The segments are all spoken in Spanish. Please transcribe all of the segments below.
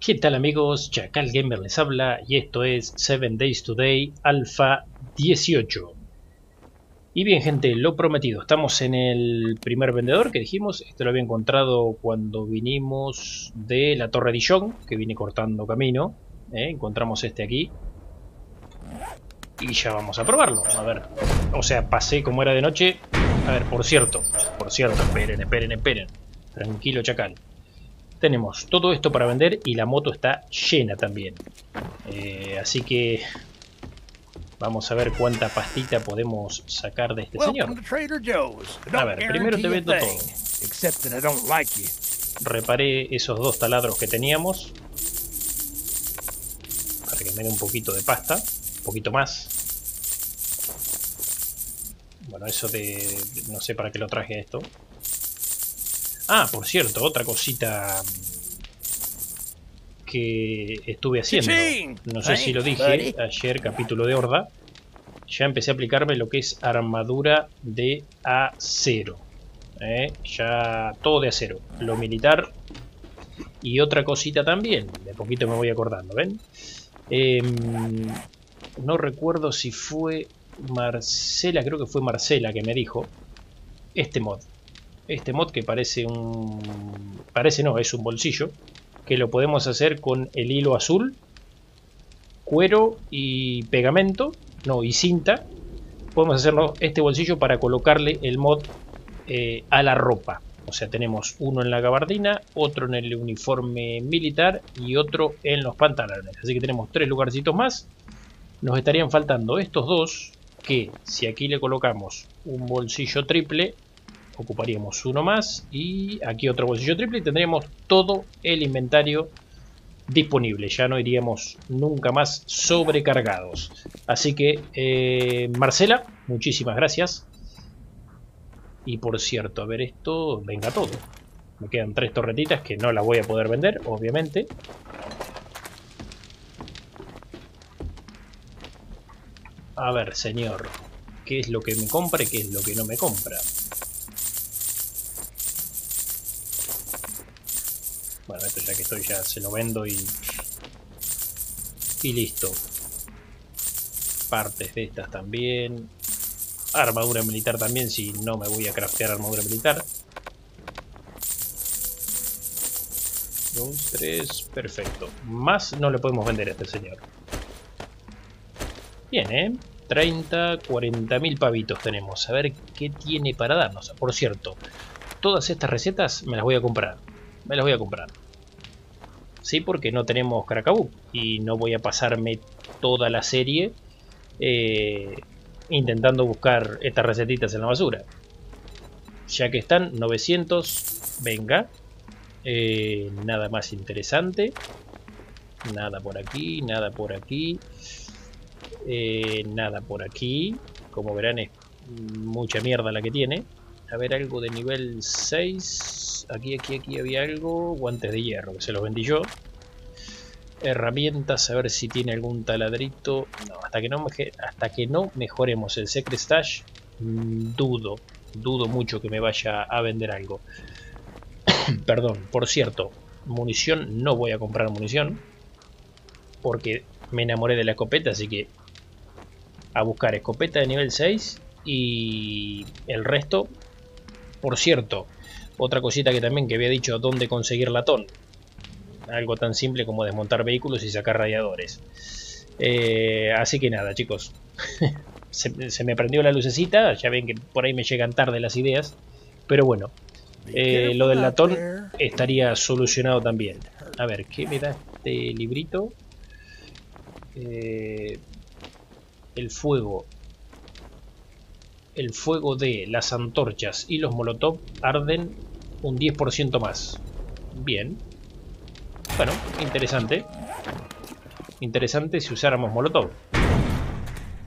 ¿Qué tal amigos? Chacal Gamer les habla y esto es 7 Days Today Alpha 18. Y bien gente, lo prometido, estamos en el primer vendedor que dijimos, este lo había encontrado cuando vinimos de la Torre Dijon, que vine cortando camino, ¿eh? encontramos este aquí. Y ya vamos a probarlo, a ver, o sea, pasé como era de noche, a ver, por cierto, por cierto, esperen, esperen, esperen, tranquilo Chacal tenemos todo esto para vender y la moto está llena también. Eh, así que vamos a ver cuánta pastita podemos sacar de este señor. A ver, primero te vendo todo. Reparé esos dos taladros que teníamos. Para que me dé un poquito de pasta. Un poquito más. Bueno, eso de... No sé para qué lo traje esto. Ah, por cierto, otra cosita que estuve haciendo. No sé si lo dije ayer, capítulo de Horda. Ya empecé a aplicarme lo que es armadura de acero. ¿eh? Ya todo de acero. Lo militar y otra cosita también. De poquito me voy acordando, ¿ven? Em, no recuerdo si fue Marcela, creo que fue Marcela que me dijo este mod este mod que parece un... parece no, es un bolsillo, que lo podemos hacer con el hilo azul, cuero y pegamento, no, y cinta. Podemos hacernos este bolsillo para colocarle el mod eh, a la ropa. O sea, tenemos uno en la gabardina, otro en el uniforme militar y otro en los pantalones. Así que tenemos tres lugarcitos más. Nos estarían faltando estos dos, que si aquí le colocamos un bolsillo triple, ocuparíamos uno más y aquí otro bolsillo triple y tendríamos todo el inventario disponible. Ya no iríamos nunca más sobrecargados. Así que, eh, Marcela, muchísimas gracias. Y por cierto, a ver esto, venga todo. Me quedan tres torretitas que no las voy a poder vender, obviamente. A ver, señor, ¿qué es lo que me compra y qué es lo que no me compra? Bueno, esto ya que estoy ya se lo vendo y... Y listo. Partes de estas también. Armadura militar también, si no me voy a craftear armadura militar. Dos, tres, perfecto. Más no le podemos vender a este señor. Bien, ¿eh? 30, 40 mil pavitos tenemos. A ver qué tiene para darnos. Por cierto, todas estas recetas me las voy a comprar. Me las voy a comprar. Sí, porque no tenemos Caracabú y no voy a pasarme toda la serie eh, intentando buscar estas recetitas en la basura. Ya que están 900, venga. Eh, nada más interesante. Nada por aquí, nada por aquí. Eh, nada por aquí. Como verán es mucha mierda la que tiene. A ver, algo de nivel 6 aquí, aquí, aquí había algo. Guantes de hierro, que se los vendí yo. Herramientas, a ver si tiene algún taladrito. No, hasta que no, hasta que no mejoremos el Secret Stash, mm, dudo, dudo mucho que me vaya a vender algo. Perdón, por cierto, munición, no voy a comprar munición. Porque me enamoré de la escopeta, así que a buscar escopeta de nivel 6 y el resto. Por cierto, otra cosita que también que había dicho dónde conseguir latón. Algo tan simple como desmontar vehículos y sacar radiadores. Eh, así que nada, chicos. se, me prendió la lucecita. Ya ven que por ahí me llegan tarde las ideas. Pero bueno, eh, lo del latón estaría solucionado también. A ver, ¿qué me da este librito? Eh, el fuego el fuego de las antorchas y los molotov arden un 10% más. Bien. Bueno, interesante. Interesante si usáramos molotov.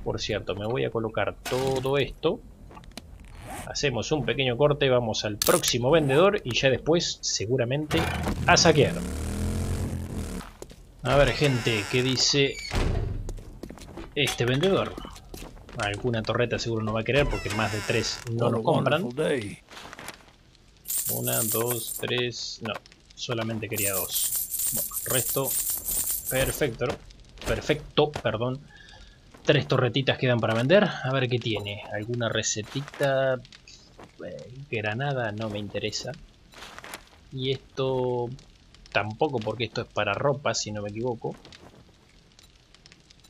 Por cierto, me voy a colocar todo esto. Hacemos un pequeño corte, vamos al próximo vendedor y ya después seguramente a saquear. A ver gente, ¿qué dice este vendedor? Alguna torreta seguro no va a querer porque más de tres no lo compran. Una, dos, tres... No, solamente quería dos. Bueno, resto perfecto, perfecto, perdón. Tres torretitas quedan para vender. A ver qué tiene. ¿Alguna recetita? Eh, granada no me interesa. Y esto tampoco porque esto es para ropa, si no me equivoco.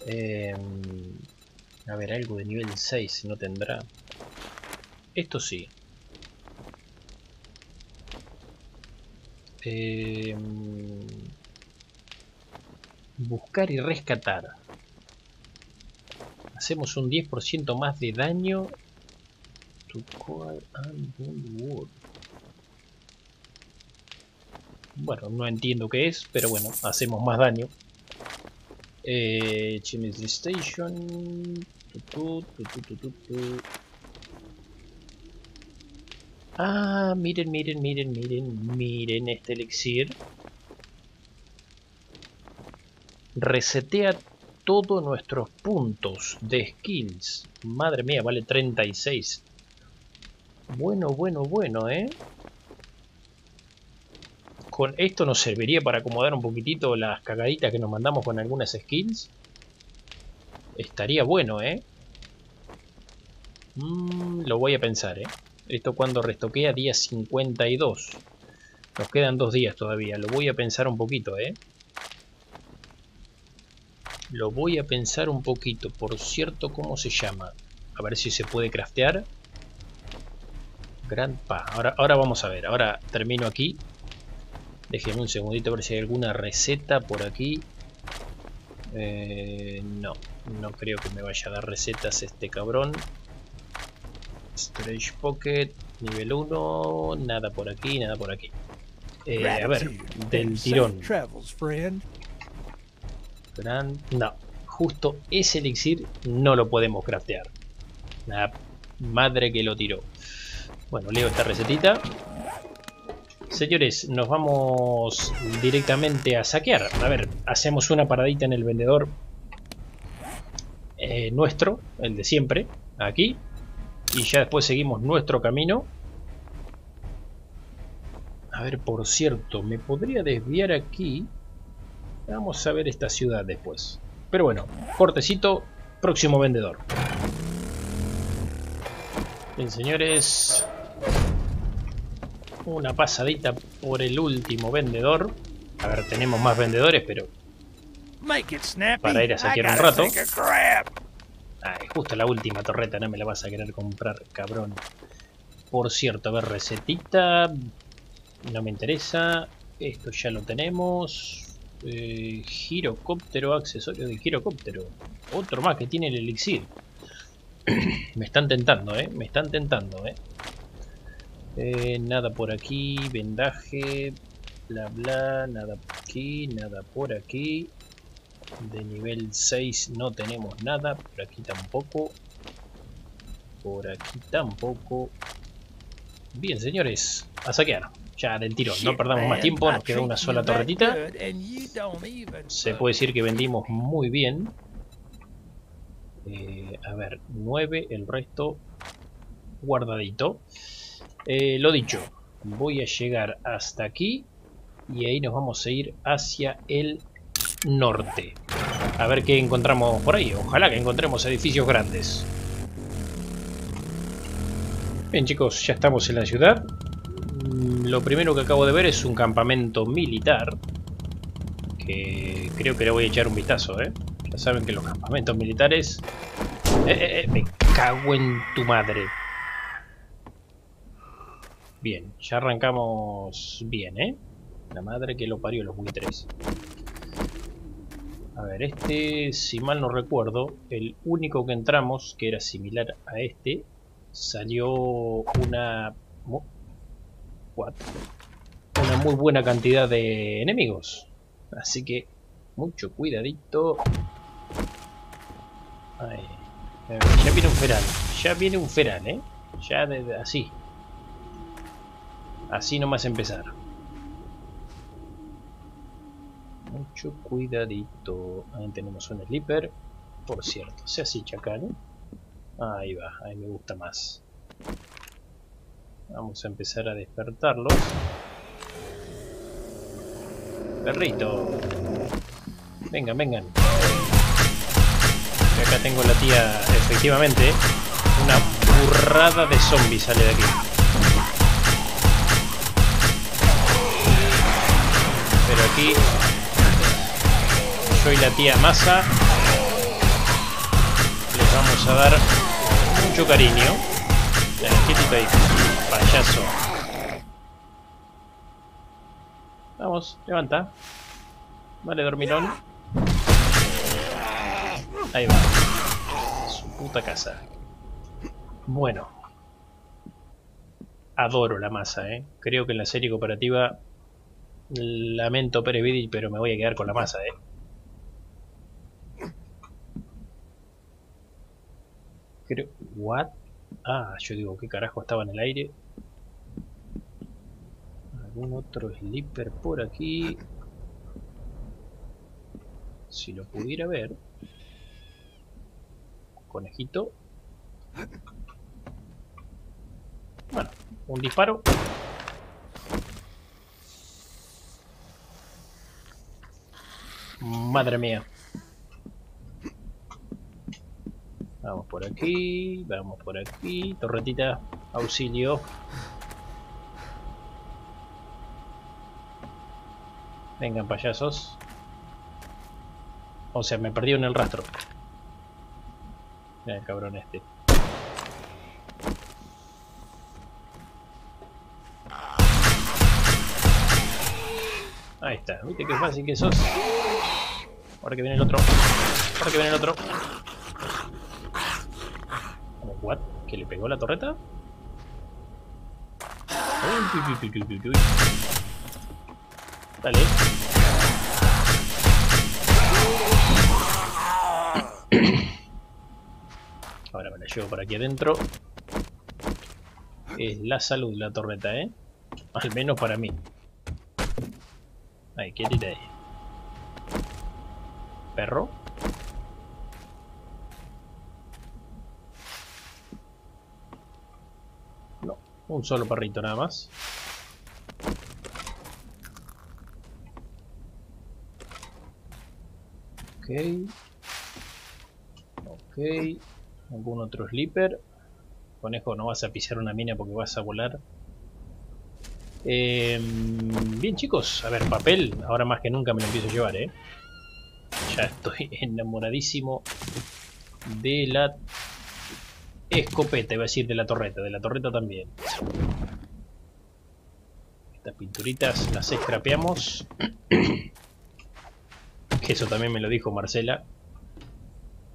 Em, a ver, algo de nivel 6 no tendrá. Esto sí. Em, buscar y rescatar. Hacemos un 10% más de daño. Bueno, no entiendo qué es, pero bueno, hacemos más daño. Eh, Chemistry Station. ah, miren, miren, miren, miren, miren este elixir. Resetea todos nuestros puntos de skills. Madre mía, vale 36. Bueno, bueno, bueno, ¿eh? Esto nos serviría para acomodar un poquitito las cagaditas que nos mandamos con algunas skills. Estaría bueno, ¿eh? Mm, lo voy a pensar, ¿eh? Esto cuando restoquea día 52. Nos quedan dos días todavía. Lo voy a pensar un poquito, ¿eh? Lo voy a pensar un poquito. Por cierto, ¿cómo se llama? A ver si se puede craftear. Grandpa. Ahora, ahora vamos a ver. Ahora termino aquí. Déjenme un segundito a ver si hay alguna receta por aquí. Eh, no, no creo que me vaya a dar recetas este cabrón. Storage Pocket, nivel 1, nada por aquí, nada por aquí. Eh, a ver, del tirón. no, justo ese elixir no lo podemos craftear. La madre que lo tiró. Bueno, leo esta recetita. Señores, nos vamos directamente a saquear. A ver, hacemos una paradita en el vendedor eh, nuestro, el de siempre, aquí. Y ya después seguimos nuestro camino. A ver, por cierto, me podría desviar aquí. Vamos a ver esta ciudad después. Pero bueno, cortecito, próximo vendedor. Bien, señores, una pasadita por el último vendedor. A ver, tenemos más vendedores, pero... Para ir a saquear un rato. Ay, justo la última torreta, no me la vas a querer comprar, cabrón. Por cierto, a ver, recetita. No me interesa. Esto ya lo tenemos. Eh, girocóptero, accesorio de girocóptero. Otro más que tiene el elixir. me están tentando, eh. Me están tentando, eh. Eh, nada por aquí, vendaje, bla bla, nada por aquí, nada por aquí. De nivel 6 no tenemos nada, por aquí tampoco. Por aquí tampoco. Bien, señores, a saquear. Ya del tiro, no perdamos más tiempo, nos queda una sola torretita. Se puede decir que vendimos muy bien. Eh, a ver, 9, el resto guardadito. Eh, lo dicho, voy a llegar hasta aquí y ahí nos vamos a ir hacia el norte. A ver qué encontramos por ahí. Ojalá que encontremos edificios grandes. Bien chicos, ya estamos en la ciudad. Mm, lo primero que acabo de ver es un campamento militar. Que creo que le voy a echar un vistazo, ¿eh? Ya saben que los campamentos militares... Eh, eh, eh me cago en tu madre. Bien, ya arrancamos bien, ¿eh? La madre que lo parió los buitres. A ver, este, si mal no recuerdo, el único que entramos, que era similar a este, salió una... Una muy buena cantidad de enemigos. Así que, mucho cuidadito. ya viene un feral. Ya viene un feral, ¿eh? Ya de, así. Así nomás empezar. Mucho cuidadito. Ahí tenemos un sleeper. Por cierto, sea así chacal. Ahí va, ahí me gusta más. Vamos a empezar a despertarlos. Perrito. Vengan, vengan. Acá tengo la tía, efectivamente, una burrada de zombies sale de aquí. Aquí soy la tía Masa. Les vamos a dar mucho cariño. ¿Qué ahí? Payaso. Vamos, levanta. Vale, dormilón. Ahí va. Su puta casa. Bueno. Adoro la masa, ¿eh? Creo que en la serie cooperativa... Lamento Perevidi, pero me voy a quedar con la masa, ¿eh? Creo... ¿What? Ah, yo digo, ¿qué carajo estaba en el aire? ¿Algún otro slipper por aquí? Si lo pudiera ver. Conejito. Bueno, un disparo. Madre mía. Vamos por aquí, vamos por aquí. Torretita, auxilio. Vengan payasos. O sea, me perdí en el rastro. Mira el cabrón este. Ahí está, viste qué fácil que sos. Ahora que viene el otro. Ahora que viene el otro. ¿What? ¿Que le pegó la torreta? Dale. Ahora me la llevo por aquí adentro. Es la salud la torreta, ¿eh? Al menos para mí. Ahí, quietita ahí. Perro. No, un solo perrito nada más. Ok. Ok. ¿Algún otro sleeper? Conejo, no vas a pisar una mina porque vas a volar. Em, bien chicos, a ver, papel, ahora más que nunca me lo empiezo a llevar, ¿eh? Ya estoy enamoradísimo de la escopeta, iba a decir de la torreta, de la torreta también. Estas pinturitas las escrapeamos. Eso también me lo dijo Marcela.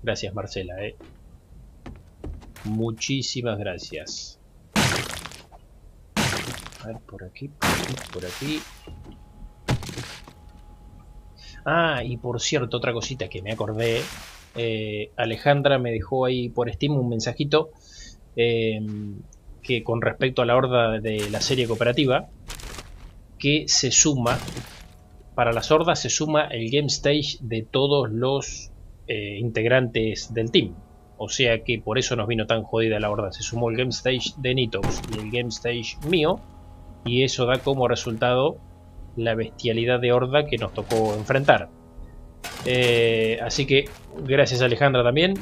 Gracias Marcela, eh. Muchísimas gracias. A ver, por aquí, por aquí, por aquí. Ah, y por cierto, otra cosita que me acordé. Eh, Alejandra me dejó ahí por Steam un mensajito eh, que con respecto a la horda de la serie cooperativa que se suma para las hordas se suma el game stage de todos los eh, integrantes del team o sea que por eso nos vino tan jodida la horda se sumó el game stage de Nitox y el game stage mío y eso da como resultado la bestialidad de horda que nos tocó enfrentar. Eh, así que gracias Alejandra también.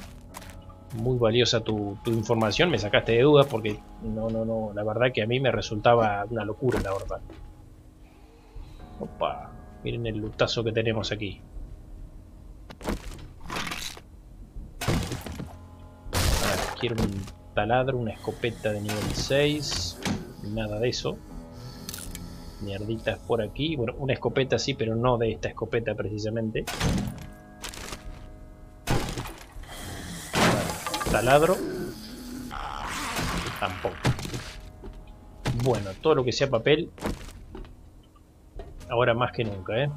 Muy valiosa tu, información, me sacaste de dudas porque no, no, no, la verdad que a mí me resultaba una locura la horda. Opa, miren el lutazo que tenemos aquí. quiero un taladro, una escopeta de nivel 6, nada de eso mierditas por aquí. Bueno, una escopeta sí, pero no de esta escopeta precisamente. taladro. Tampoco. Bueno, todo lo que sea papel. Ahora más que nunca, ¿eh?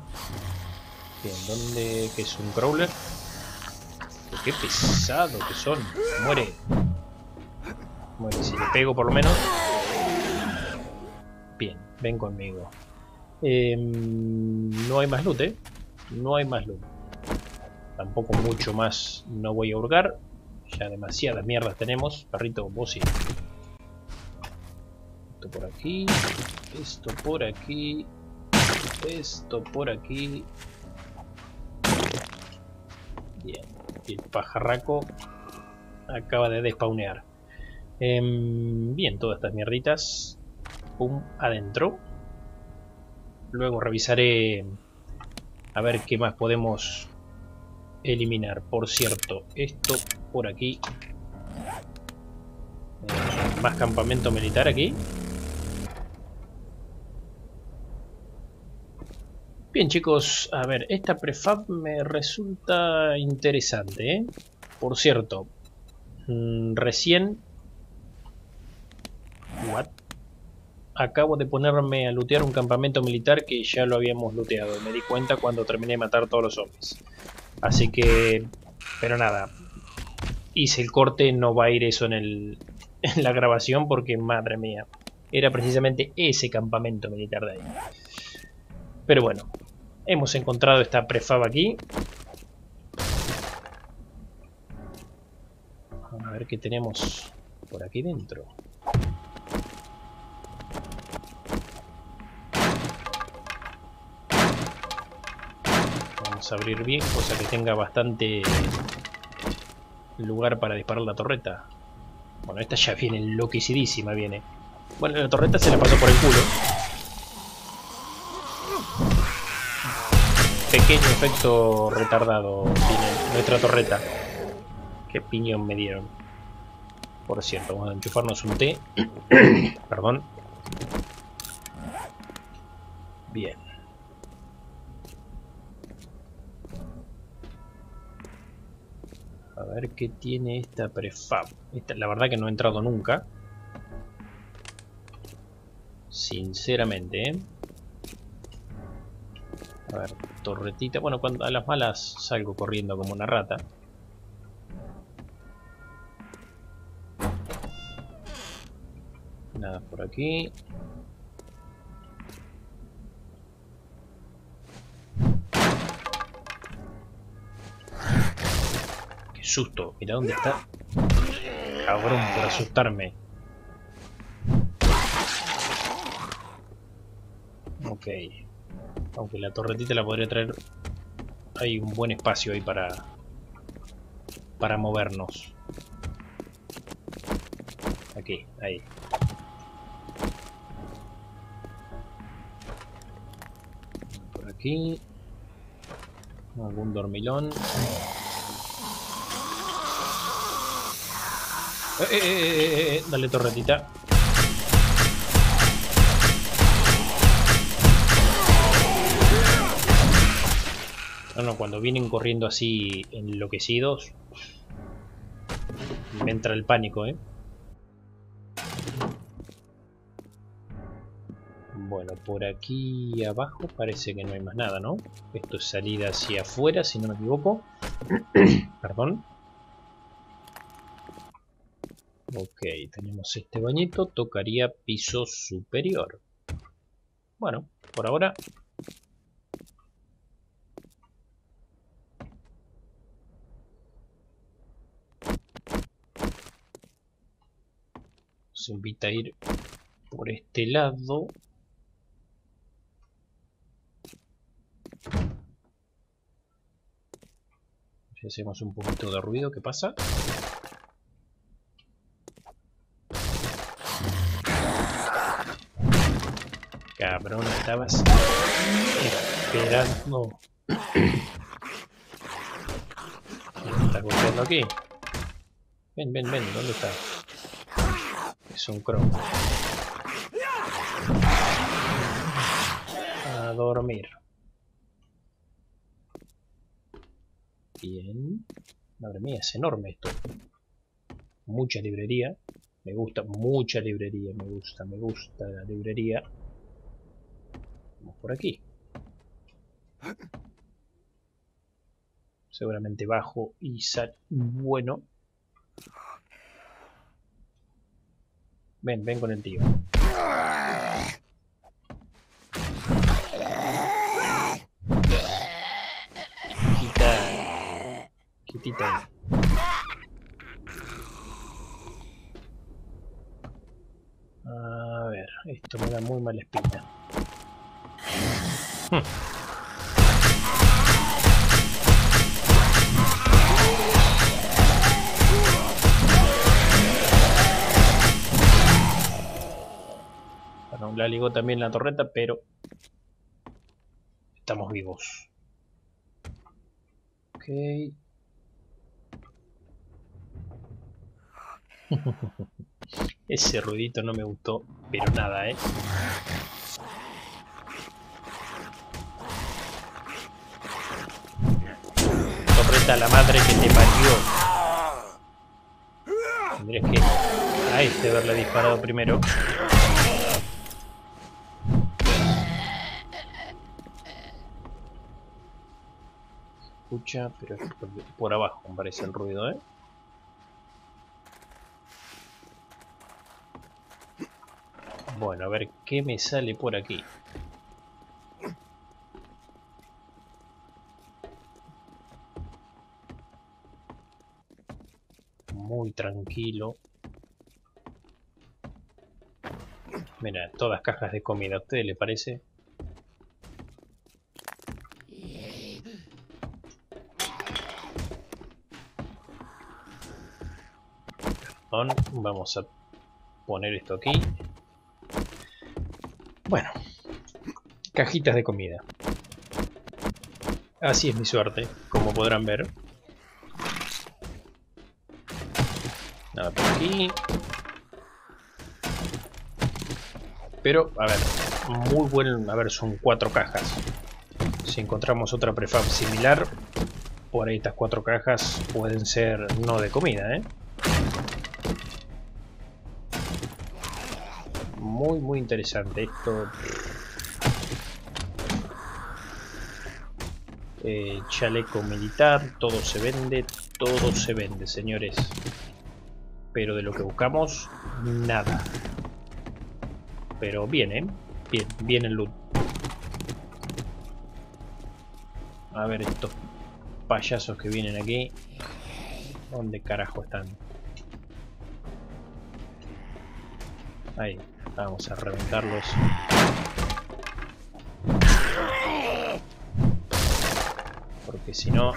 Bien, ¿dónde que es un crawler? Qué pesado que son. Muere. Muere, si le pego por lo menos. Bien, ven conmigo. Em, no hay más loot, ¿eh? No hay más loot. Tampoco mucho más no voy a hurgar. Ya demasiadas mierdas tenemos. Perrito, vos sí. Esto por aquí. Esto por aquí. esto por aquí. Bien, el pajarraco acaba de despaunear. Em, bien, todas estas mierditas. Adentro. Luego revisaré a ver qué más podemos eliminar. Por cierto, esto por aquí. Eh, más campamento militar aquí. Bien chicos, a ver, esta prefab me resulta interesante, ¿eh? Por cierto, mm, recién... What? Acabo de ponerme a lootear un campamento militar que ya lo habíamos looteado. Me di cuenta cuando terminé de matar todos los zombies. Así que... Pero nada. Hice el corte, no va a ir eso en, el, en la grabación porque, madre mía, era precisamente ese campamento militar de ahí. Pero bueno, hemos encontrado esta prefab aquí. A ver qué tenemos por aquí dentro. Abrir bien, cosa que tenga bastante lugar para disparar la torreta. Bueno, esta ya viene enloquecidísima, viene. Bueno, la torreta se la pasó por el culo. pequeño efecto retardado tiene nuestra torreta. Qué piñón me dieron. Por cierto, vamos a enchufarnos un té. Perdón. Bien. Ver qué tiene esta prefab. Esta, la verdad que no he entrado nunca. Sinceramente, ¿eh? A ver, torretita. Bueno, cuando a las malas salgo corriendo como una rata. Nada por aquí. Susto. Mira dónde está. Cabrón, por asustarme. Ok. Aunque la torretita la podría traer... Hay un buen espacio ahí para... Para movernos. Aquí, ahí. Por aquí. Algún dormilón. Eh, eh, eh, eh, dale torretita. No, cuando vienen corriendo así enloquecidos, me entra el pánico, ¿eh? Bueno, por aquí abajo parece que no hay más nada, ¿no? Esto es salida hacia afuera, si no me equivoco. Perdón. Ok, tenemos este bañito. Tocaría piso superior. Bueno, por ahora invita a ir por este lado. Si hacemos un poquito de ruido, ¿qué pasa? Cabrón, estabas esperando. ¿Qué está golpeando aquí? Ven, ven, ven, ¿dónde está? Es un cromo. A dormir. Bien. Madre mía, es enorme esto. Mucha librería. Me gusta, mucha librería. Me gusta, me gusta la librería. Por aquí. Seguramente bajo y sal bueno. Ven, ven con el tío. Quita. Quitita. A ver, esto me da muy mala espina. Bueno, la ligó también la torreta, pero estamos vivos. Ok. Ese ruidito no me gustó, pero nada, ¿eh? Torreta la madre que te parió. Tendrías que a este haberle disparado primero. Escucha, pero es por abajo me parece el ruido, ¿eh? Bueno, a ver qué me sale por aquí. Muy tranquilo. Mira, todas cajas de comida, ¿a usted le parece? Vamos a poner esto aquí. Bueno, cajitas de comida. Así es mi suerte, como podrán ver. Nada por aquí. Pero, a ver, muy buen... A ver, son cuatro cajas. Si encontramos otra prefab similar, por ahí estas cuatro cajas pueden ser no de comida, ¿eh? muy muy interesante esto eh, chaleco militar todo se vende todo se vende señores pero de lo que buscamos nada pero bien eh bien bien el loot a ver estos payasos que vienen aquí ¿Dónde carajo están? Ahí Vamos a reventarlos. Porque si no...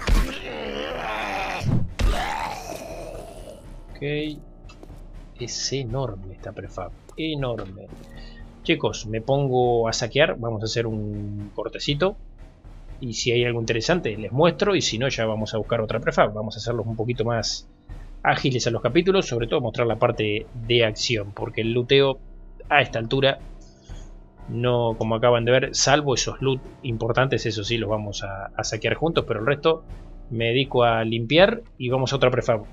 Ok. Es enorme esta prefab. Enorme. Chicos, me pongo a saquear. Vamos a hacer un cortecito. Y si hay algo interesante les muestro. Y si no, ya vamos a buscar otra prefab. Vamos a hacerlos un poquito más ágiles a los capítulos. Sobre todo mostrar la parte de acción. Porque el luteo a esta altura no, como acaban de ver, salvo esos loot importantes, eso sí los vamos a, a saquear juntos, pero el resto me dedico a limpiar y vamos a otra prefab.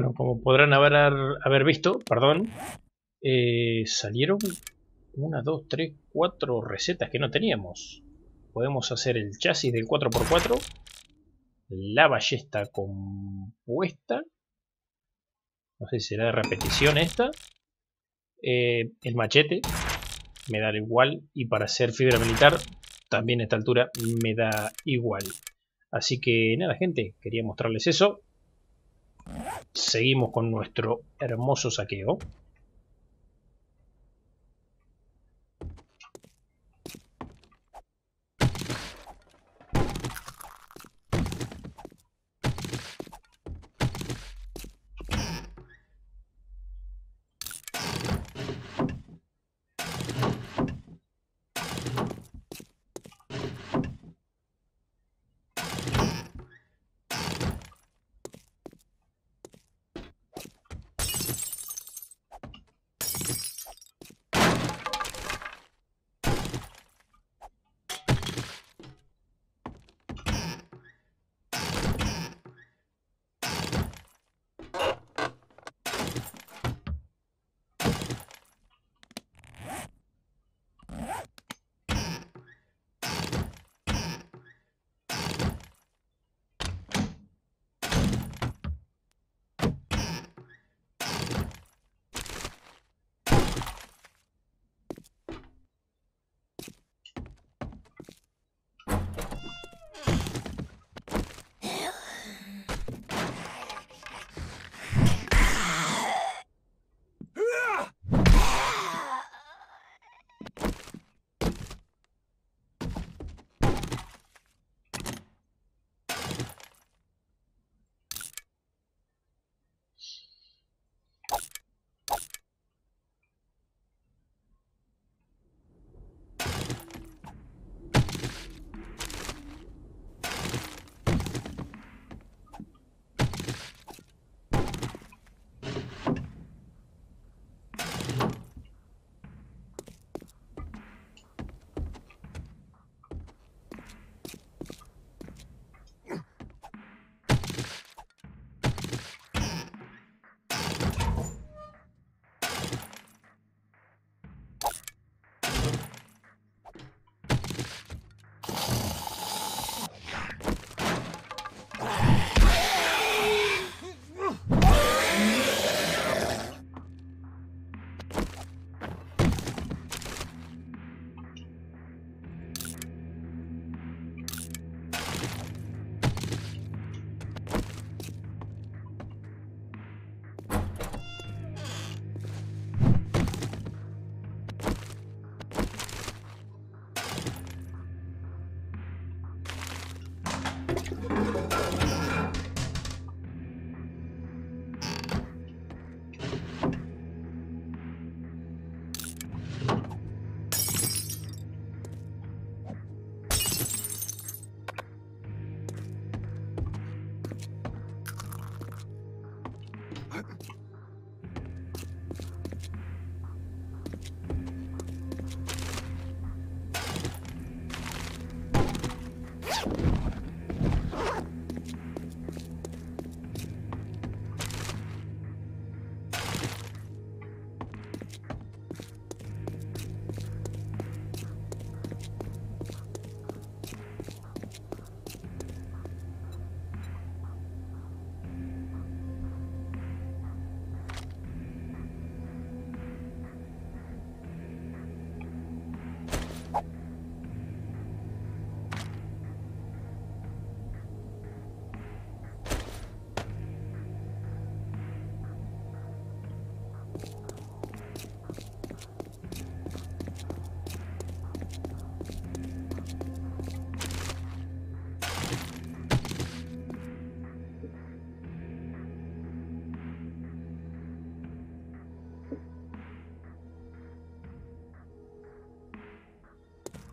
Bueno, como podrán haber, visto, perdón, eh, salieron una, dos, tres, cuatro recetas que no teníamos. Podemos hacer el chasis del 4x4, la ballesta compuesta, no sé si será de repetición esta, eh, el machete, me da igual. Y para hacer fibra militar, también a esta altura me da igual. Así que nada, gente, quería mostrarles eso. Seguimos con nuestro hermoso saqueo. Huh?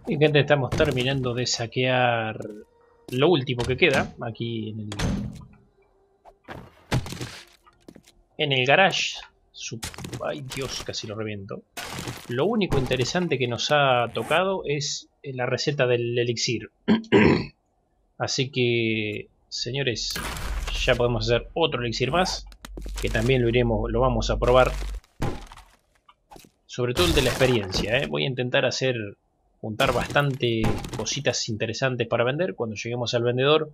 Y gente, estamos terminando de saquear lo último que queda aquí en el, en garage. ay Dios, casi lo reviento. Lo único interesante que nos ha tocado es la receta del elixir. Así que, señores, ya podemos hacer otro elixir más. Que también lo iremos, lo vamos a probar. Sobre todo el de la experiencia. ¿eh? Voy a intentar hacer juntar bastante cositas interesantes para vender. Cuando lleguemos al vendedor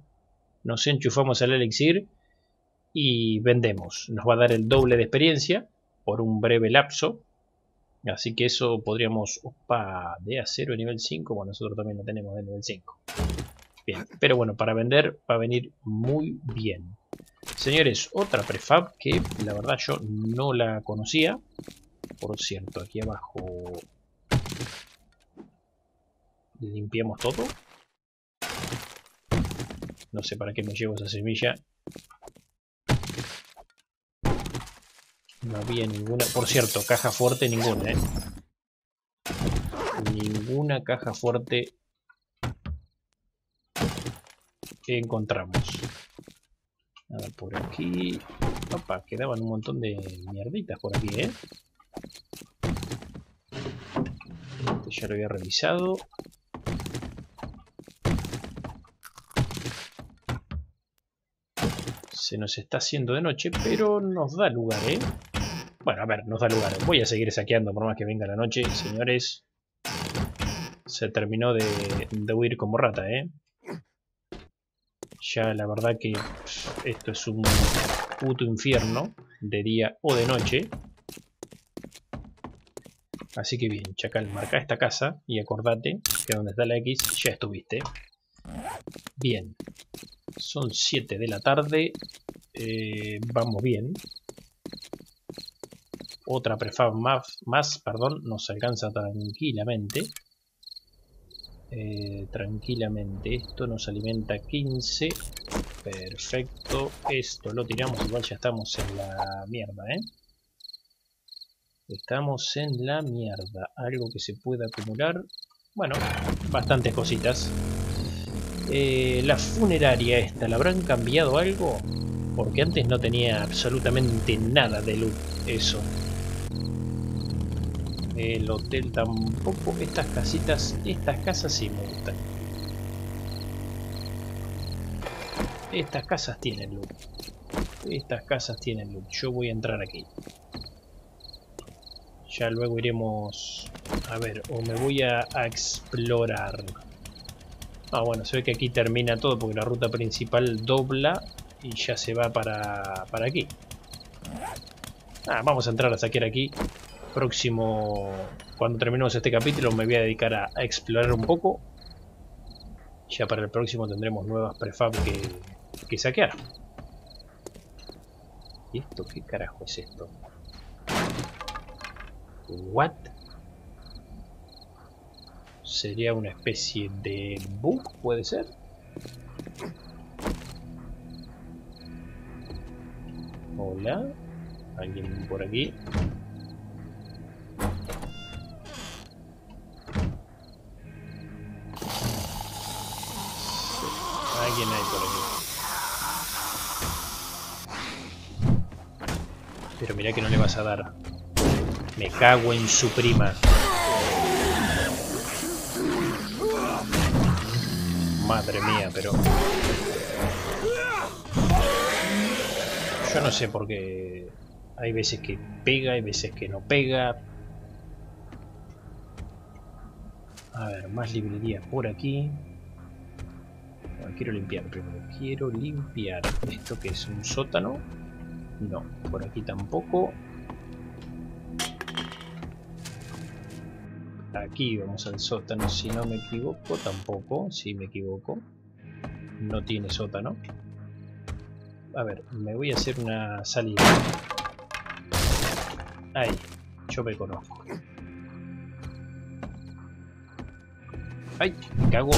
nos enchufamos el elixir y vendemos. Nos va a dar el doble de experiencia por un breve lapso. Así que eso podríamos... Opa, de acero nivel 5. Bueno, nosotros también lo tenemos de nivel 5. Bien, pero bueno, para vender va a venir muy bien. Señores, otra prefab que la verdad yo no la conocía. Por cierto, aquí abajo limpiamos todo. No sé para qué me llevo esa semilla. No había ninguna... Por cierto, caja fuerte ninguna, ¿eh? Ninguna caja fuerte encontramos. Nada por aquí. Opa, quedaban un montón de mierditas por aquí, ¿eh? Este ya lo había revisado. Se nos está haciendo de noche, pero nos da lugar, ¿eh? Bueno, a ver, nos da lugar. Voy a seguir saqueando por más que venga la noche, señores. Se terminó de, de huir como rata, ¿eh? Ya la verdad que esto es un puto infierno, de día o de noche. Así que bien, Chacal, marca esta casa y acordate que donde está la X ya estuviste. Bien, son 7 de la tarde, eh, vamos bien. Otra prefab más, más perdón, nos alcanza tranquilamente. Eh, tranquilamente. Esto nos alimenta 15. Perfecto. Esto lo tiramos. Igual ya estamos en la mierda, ¿eh? Estamos en la mierda. Algo que se pueda acumular. Bueno, bastantes cositas. Eh, la funeraria esta, ¿la habrán cambiado algo? Porque antes no tenía absolutamente nada de luz. Eso. El hotel tampoco. Estas casitas, estas casas sí me gustan. Estas casas tienen luz. Estas casas tienen luz. Yo voy a entrar aquí. Ya luego iremos... A ver, o me voy a, explorar. Ah, bueno, se ve que aquí termina todo porque la ruta principal dobla y ya se va para, para aquí. Ah, vamos a entrar a saquear aquí próximo, cuando terminemos este capítulo, me voy a dedicar a, explorar un poco. Ya para el próximo tendremos nuevas prefab que, que saquear. ¿Y esto qué carajo es esto? ¿What? ¿Sería una especie de bug? ¿Puede ser? Hola. ¿Alguien por aquí? alguien hay por aquí. Pero mira que no le vas a dar. Me cago en su prima. Madre mía, pero... Yo no sé por qué... Hay veces que pega, hay veces que no pega. A ver, más librería por aquí quiero limpiar primero. Quiero limpiar. ¿Esto que es? ¿Un sótano? No, por aquí tampoco. Aquí vamos al sótano, si no me equivoco, tampoco, si me equivoco. No tiene sótano. A ver, me voy a hacer una salida. Ahí, yo me conozco. ¡Ay! Me cago.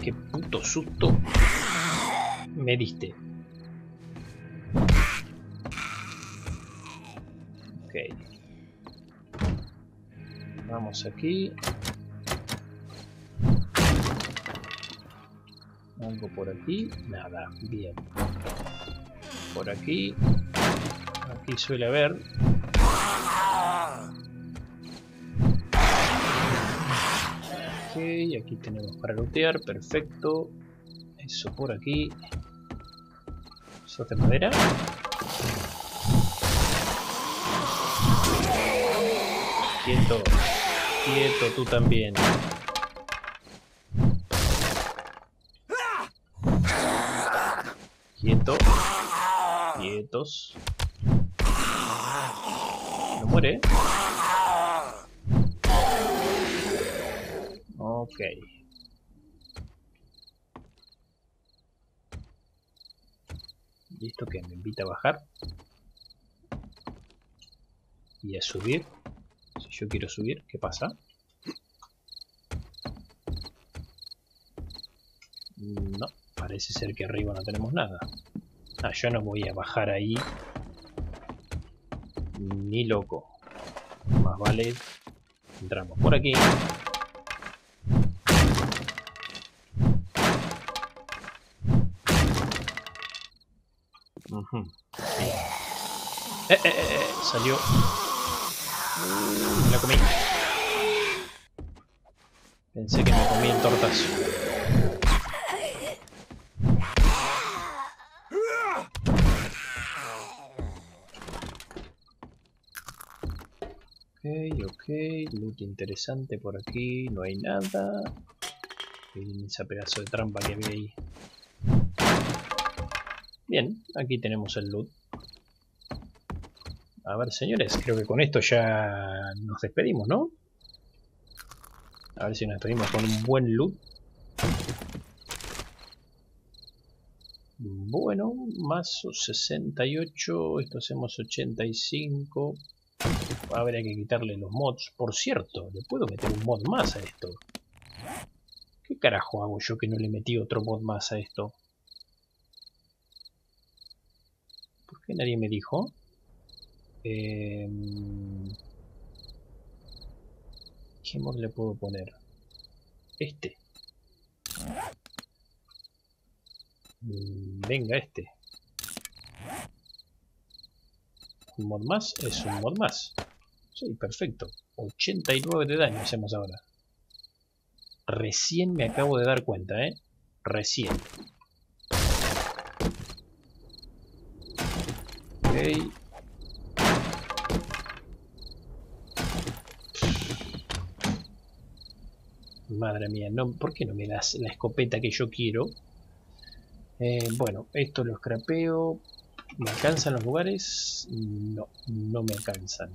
¡Qué puto susto! Me diste. Ok. Vamos aquí. Algo por aquí. Nada. Bien. Por aquí. Aquí suele haber aquí tenemos para lootear, perfecto. Eso por aquí. Eso de madera. Quieto. Quieto tú también. Quieto. Quietos. No muere. Ok. ¿Y esto que me invita a bajar? Y a subir. Si yo quiero subir, ¿qué pasa? No, parece ser que arriba no tenemos nada. Ah, yo no voy a bajar ahí. Ni loco. Más vale. Entramos por aquí. Eh, eh, eh, eh, salió. La comí. Pensé que me comí el tortazo. Interesante por aquí, no hay nada. Miren esa pedazo de trampa que había ahí. Bien, aquí tenemos el loot. A ver, señores, creo que con esto ya nos despedimos, ¿no? A ver si nos despedimos con un buen loot. Bueno, más 68, esto hacemos 85. A ver, hay que quitarle los mods. Por cierto, le puedo meter un mod más a esto. ¿Qué carajo hago yo que no le metí otro mod más a esto? ¿Por qué nadie me dijo? Em, ¿Qué mod le puedo poner? Este. Mm, venga, este. ¿Un mod más? Es un mod más. Sí, perfecto. 89 de daño hacemos ahora. Recién me acabo de dar cuenta, ¿eh? Recién. Ok. Madre mía, no, ¿por qué no me das la escopeta que yo quiero? Eh, bueno, esto lo scrapeo. ¿Me alcanzan los lugares? No, no me alcanzan.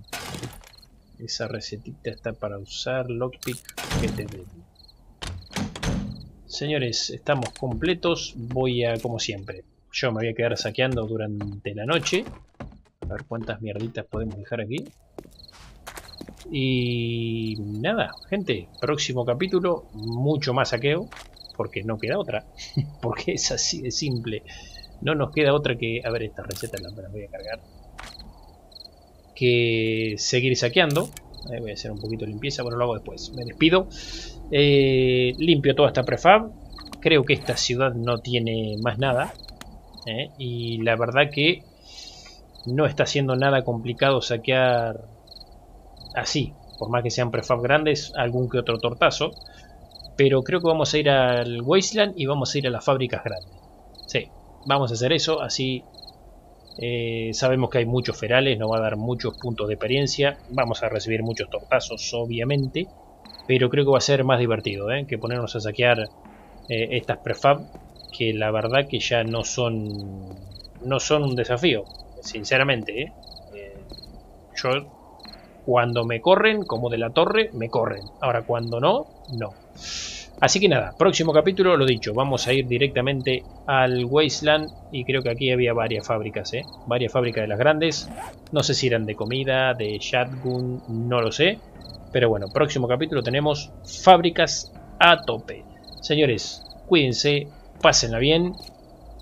Esa recetita está para usar lockpick que Señores, estamos completos. Voy a, como siempre, yo me voy a quedar saqueando durante la noche. A ver cuántas mierditas podemos dejar aquí. Y nada, gente, próximo capítulo, mucho más saqueo, porque no queda otra, porque es así de simple. No nos queda otra que, a ver, esta receta la voy a cargar, que seguir saqueando. Eh, voy a hacer un poquito de limpieza, bueno, lo hago después. Me despido. Eh, limpio toda esta prefab. Creo que esta ciudad no tiene más nada. Eh, y la verdad que no está siendo nada complicado saquear así, por más que sean prefab grandes, algún que otro tortazo. Pero creo que vamos a ir al Wasteland y vamos a ir a las fábricas grandes. Sí, vamos a hacer eso, así eh, sabemos que hay muchos ferales, nos va a dar muchos puntos de experiencia. Vamos a recibir muchos tortazos, obviamente. Pero creo que va a ser más divertido ¿eh? que ponernos a saquear eh, estas prefab. Que la verdad que ya no son, no son un desafío, sinceramente. yo cuando me corren, como de la torre, me corren. Ahora cuando no, no. Así que nada, próximo capítulo, lo dicho, vamos a ir directamente al Wasteland y creo que aquí había varias fábricas, ¿eh? Varias fábricas de las grandes. No sé si eran de comida, de shotgun, no lo sé. Pero bueno, próximo capítulo tenemos fábricas a tope. Señores, cuídense, pásenla bien.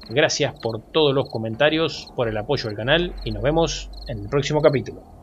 Gracias por todos los comentarios, por el apoyo al canal y nos vemos en el próximo capítulo.